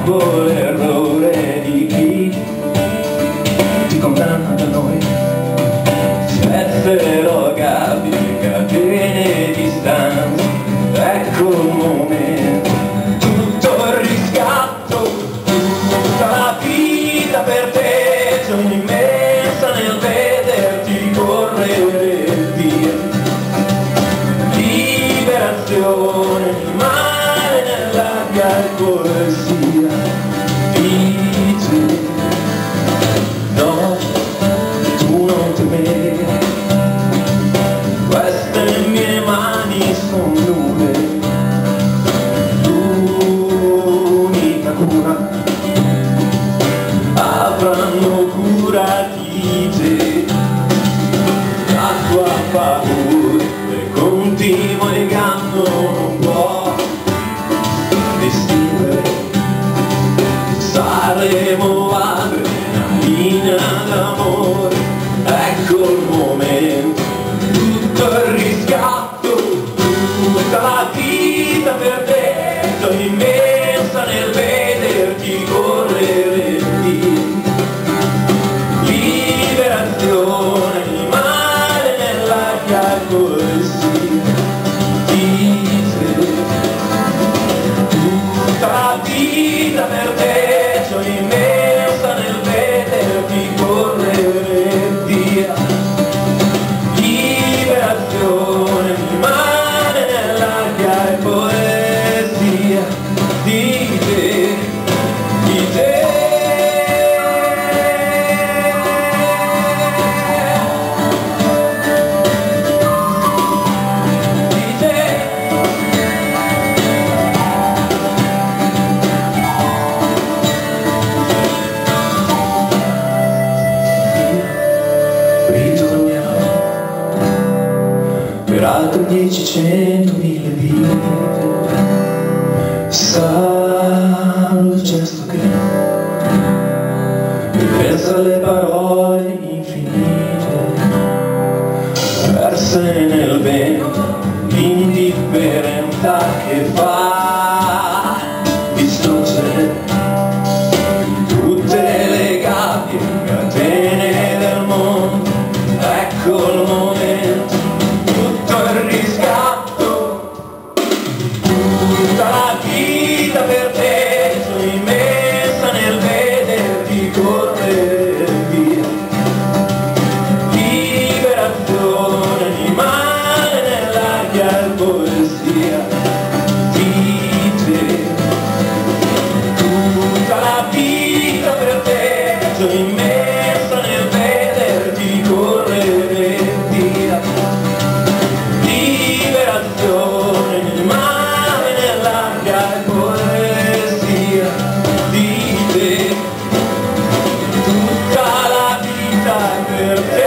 troppo l'errore di chi ti condanna da noi. Se lo capisca bene larga poesia dice no, tu non temere queste mie mani sono nude l'unica cura. Avranno amore, ecco il momento, tutto il riscatto, tutta la vita per te, l'immensa nel vederti correre. dato dieci, cento, mille vite Salvo il gesto che E pensa alle parole infinite. Perse nel vento, l'indifferenza che fa. Yeah.